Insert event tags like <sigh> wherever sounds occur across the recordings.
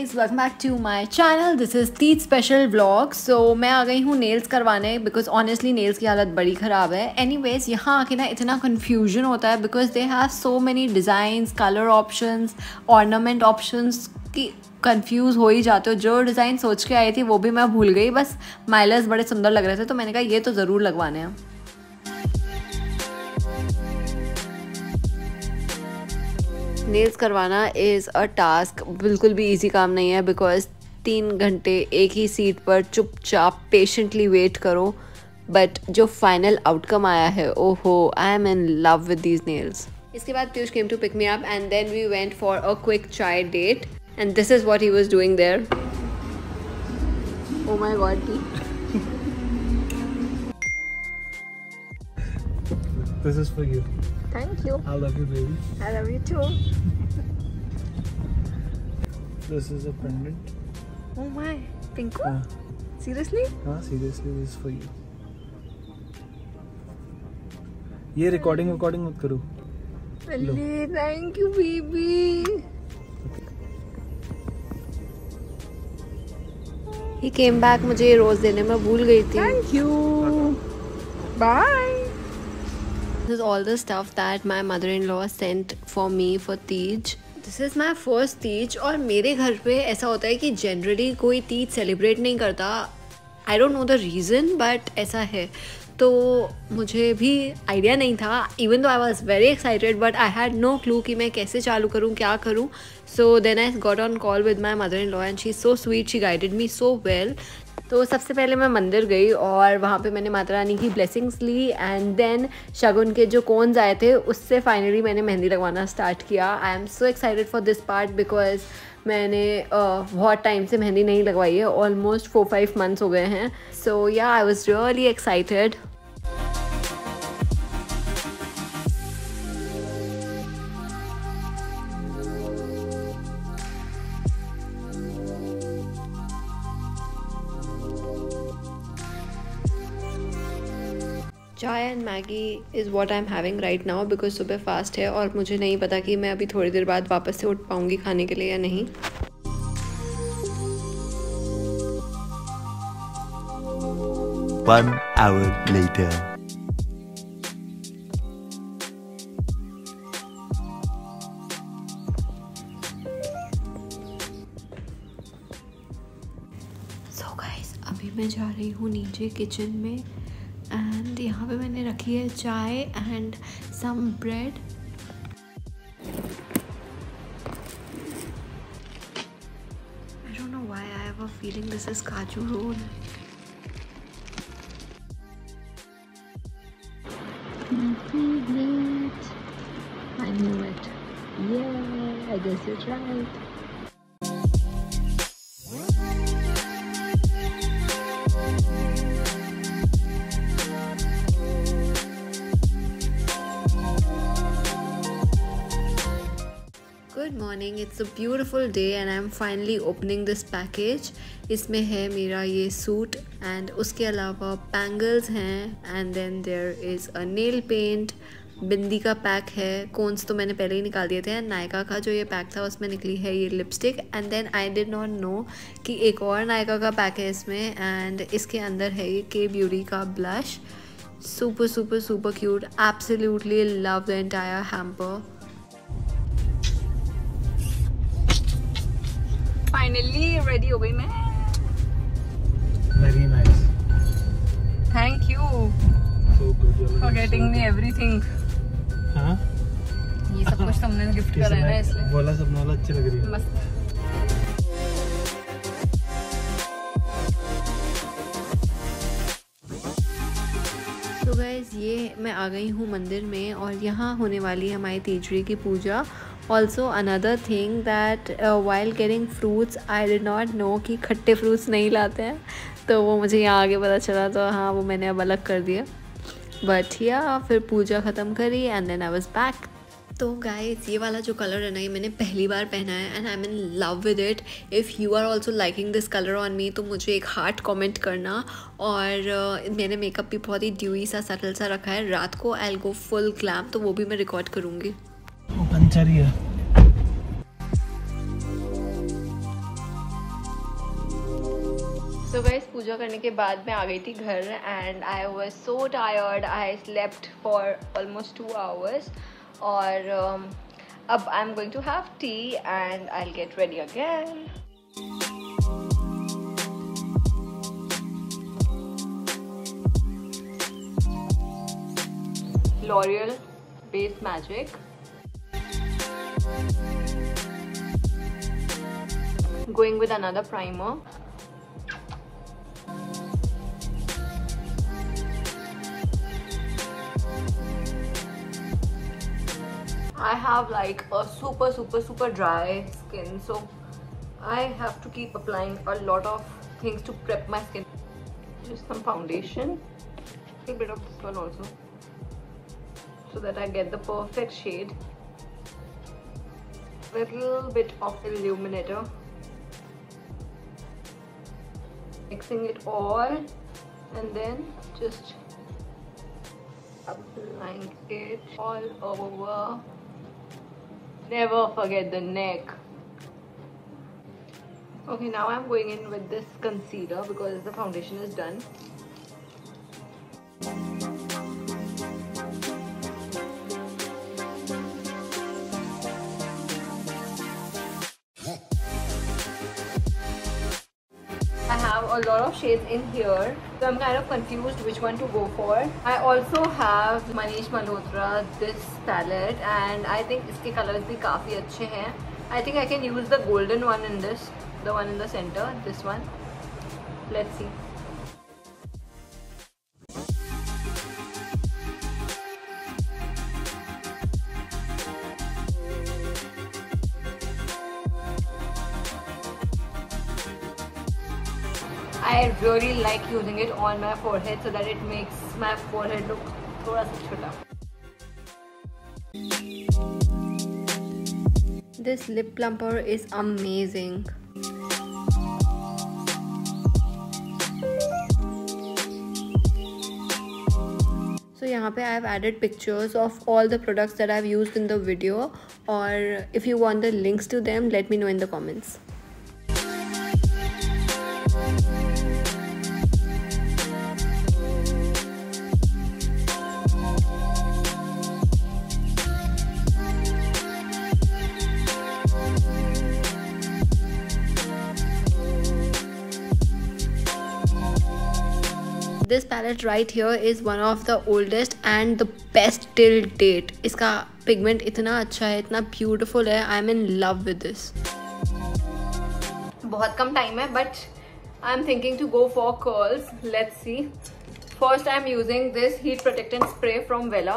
Guys welcome back to my channel this is Teej special vlog so मैं आ गई हूँ नेल्स करवाने बिकॉज़ ऑनेस्टली नेल्स की हालत बड़ी ख़राब है. एनी वेज यहाँ आके ना इतना कन्फ्यूज़न होता है because they have so many designs colour options ornament options की कंफ्यूज हो ही जाते हो. जो डिज़ाइन सोच के आई थी, वो भी मैं भूल गई. बस माइलर्स बड़े सुंदर लग रहे थे तो मैंने कहा ये तो ज़रूर लगवाने हैं. नेल्स करवाना इज़ अ टास्क बिल्कुल भी इजी काम नहीं है बिकॉज़ तीन घंटे एक ही सीट पर चुपचाप पेशेंटली वेट करो. बट जो फाइनल आउटकम आया है, ओहो I am in love with these nails इसके बाद Piyush came to pick me up and then we went for a quick chai date and this is what he was doing there oh my god tea This is for you. Thank you I love you, baby. I love you too This is a pendant. Oh my Pinku हाँ seriously हाँ seriously, this is for you. ये recording recording मत करो। अल्ले thank you baby he came back मुझे ये rose देने में भूल गई थी। Thank you bye This is all the stuff that my mother-in-law sent for me for Teej this is my first Teej और मेरे घर पे ऐसा होता है कि जनरली कोई तीज सेलिब्रेट नहीं करता। I don't know the reason but ऐसा है। तो मुझे भी आइडिया नहीं था even though I was very excited but I had no clue कि मैं कैसे चालू करूँ, क्या करूँ। So then I got on call with my mother in law and she so sweet she guided me so well तो सबसे पहले मैं मंदिर गई और वहाँ पे मैंने माता रानी की ब्लेसिंग्स ली एंड देन शगुन के जो कोन्स आए थे उससे फाइनली मैंने मेहंदी लगवाना स्टार्ट किया. I am so excited for this part because मैंने uh, बहुत टाइम से मेहंदी नहीं लगवाई है. ऑलमोस्ट फोर फाइव मंथ्स हो गए हैं. So yeah I was really excited chai and Maggi is what I am having right now because सुबह फास्ट है और मुझे नहीं पता कि मैं अभी थोड़ी देर बाद वापस से उठ पाऊँगी खाने के लिए या नहीं One hour later. So so guys अभी मैं जा रही हूँ नीचे किचन में यहाँ पे मैंने रखी है chai and some bread feeling this is kaju roll. I knew it. Yeah, I guess you're right. A beautiful day and I am finally opening this package इसमें है मेरा ये सूट एंड उसके अलावा बैंगल्स हैं and then there is a nail paint bindi का pack है cons तो मैंने पहले ही निकाल दिए थे एंड नायका का जो ये पैक था उसमें निकली है ये lipstick and then I did not know कि एक और नायका का पैक है इसमें एंड इसके अंदर है ये के ब्यूटी का blush super super super cute absolutely love the entire hamper finally ready हो गई मैं। Very nice thank you for getting me everything हाँ? ये सब कुछ तुमने गिफ्ट करा है ना इसलिए। बोला सब वाला अच्छी लग रही है। मस्त। तो गैस ये मैं आ गई हूँ मंदिर में और यहाँ होने वाली है हमारी तीजड़ी की पूजा। Also another thing that while getting fruits I did not know कि खट्टे फ्रूट्स नहीं लाते हैं। तो वो मुझे यहाँ आगे पता चला तो हाँ वो मैंने अब अलग कर दिया। बट या फिर पूजा ख़त्म करी and then I was back तो गाइस ये वाला जो कलर है ना ये मैंने पहली बार पहना है and I am in love with it if you are also liking this colour on me तो मुझे एक हार्ट कमेंट करना। और uh, मैंने मेकअप भी बहुत ही ड्यूई सा सटल सा रखा है। रात को आई गो फुल ग्लैम तो वो भी मैं रिकॉर्ड करूँगी। वो पंचर ही है पूजा करने के बाद मैं आ गई थी घर and I was so tired I slept for almost two hours और um, अब I am going to have tea and I get ready again L'Oreal Base Magic. Going with another primer. I have like a super super super dry skin so I have to keep applying a lot of things to prep my skin. Just some foundation, a little bit of this one also so that I get the perfect shade. Little bit of illuminator. Mixing it all and then just applying it all over. Never forget the neck. Okay, now I'm going in with this concealer because the foundation is done. A lot of shades in here so I'm kind of confused which one to go for. I also have Manish Malhotra this palette and I think इसके colors भी काफ़ी अच्छे हैं. I think I can use the golden one in this, the one in the center, this one. Let's see. I really like using it on my forehead so that it makes my forehead look थोड़ा सा छोटा. This lip plumper is amazing. So यहाँ पे I have added pictures of all the products that I have used in the video or if you want the links to them let me know in the comments. Palette right here is one of the oldest and the best till date इसका pigment इतना अच्छा है इतना beautiful है I'm in love with this बहुत कम time है but I'm thinking to go for curls let's see first I'm using this heat protectant spray from Vela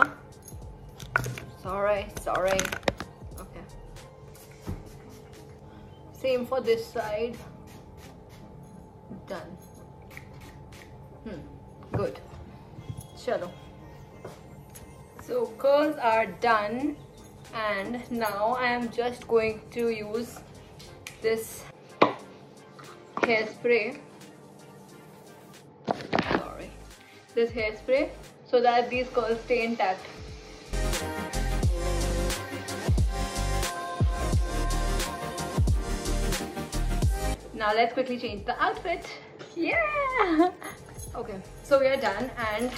sorry sorry okay same for this side done hmm good. Chalo. So curls are done and now i am just going to use this hairspray. Sorry. This hairspray so that these curls stay intact. Now let's quickly change the outfit. Yeah <laughs> okay so we are done and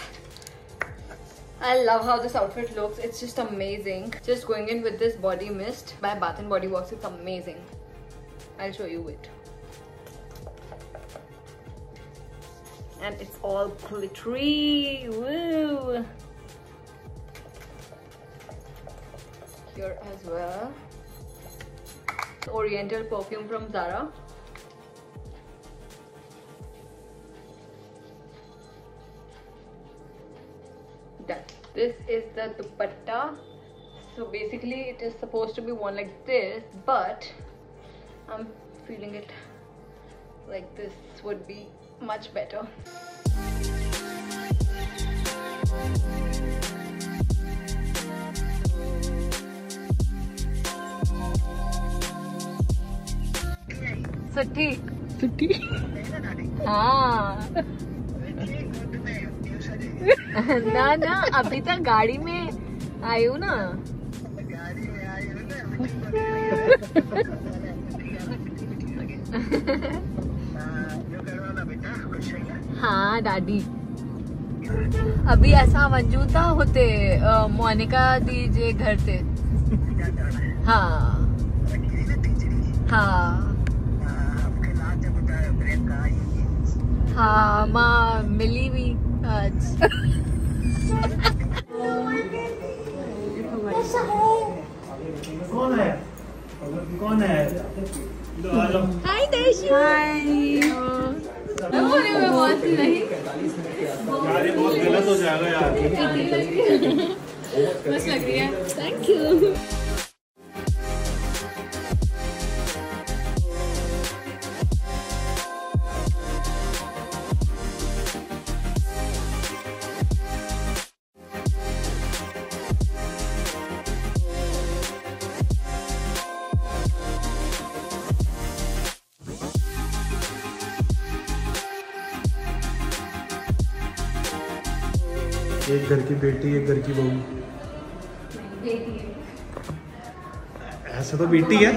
I love how this outfit looks. It's just amazing. Just going in with this body mist by Bath and Body Works it's amazing. I'll show you it. And it's all glittery woo! Here as well. Oriental perfume from Zara done this is the dupatta. So basically it is supposed to be worn like this but i'm feeling it like this would be much better. So tea <laughs> Ah. ना ना, अभी तक गाड़ी में आई हूँ ना। हाँ daddy अभी ऐसा मंजूता होते मोनिका दी जे घर से हाँ। हाँ। हाँ माँ मिली भी आज। कौन है? कौन है? हाय दर्शी हाय नहीं। यार ये बहुत गलत हो जाएगा यार। <laughs> बस <laughs> लग रही है। थैंक यू एक घर की बेटी एक घर की बहू। ऐसा तो बेटी है।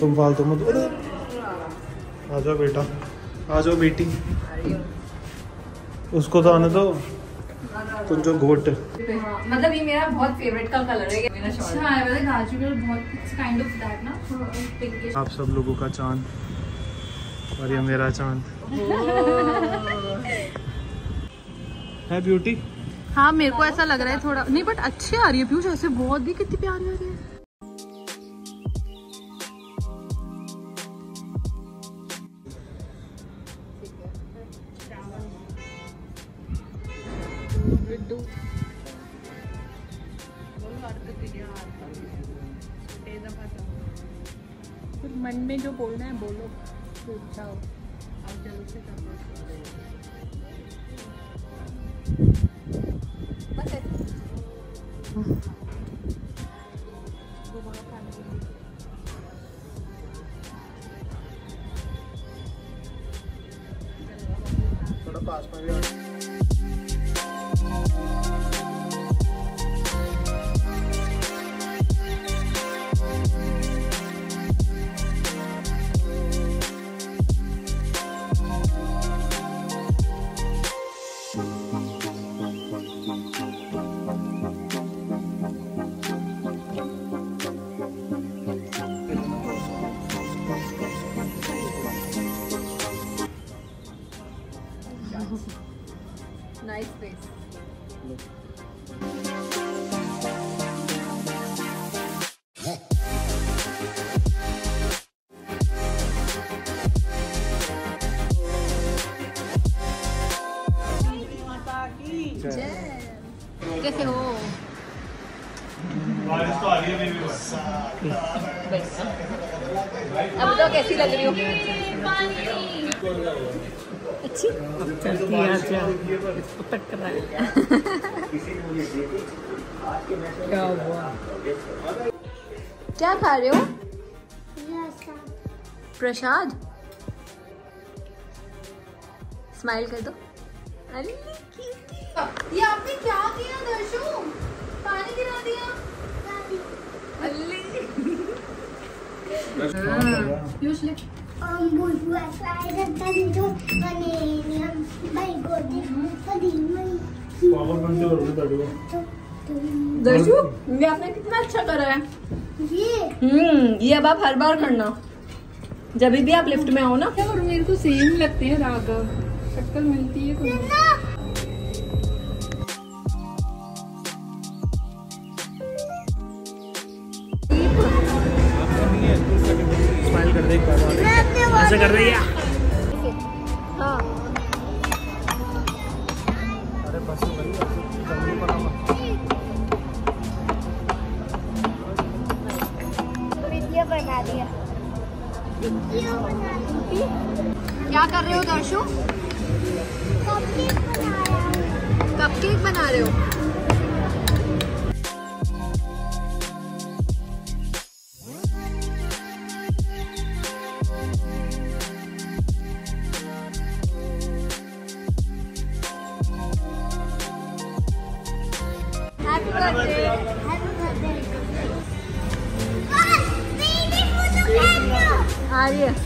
तुम फालतू मत अरे आ जाओ बेटा आ जाओ बेटी। उसको तो आने दो। तुम जो घोट। मतलब ये मेरा बहुत फेवरेट का कलर है। मेरा अच्छा है मतलब बहुत काइंड ऑफ़ दैट ना आप सब लोगों का चाँद और ये मेरा चाँद। <laughs> <laughs> <laughs> है ब्यूटी हाँ मेरे को ऐसा लग रहा है थोड़ा। नहीं बट अच्छी आ रही है पीयूष ऐसे बहुत ही कितनी प्यारी आ रही है। मन में जो बोलना है बोलो जो इच्छा हो आप जल्द से कर थोड़ा पास नाइस फेस कैसे हो? बारिश तो आ रही है मेरी अब तो कैसी लग रही हो? अच्छी <laughs> क्या खा रहे हो? प्रसाद। स्माइल कर दो। अरे ये आपने क्या किया दर्शु? पानी गिरा दिया। पीयूष ले। हो। दर्शु ये आपने कितना अच्छा करा है। हम्म ये अब आप हर बार करना। जब भी आप लिफ्ट में आओ ना। और मेरे को सेम लगते हैं राघव शक्ल मिलती है तो स्माइल कर दे एक बार। ऐसे áreas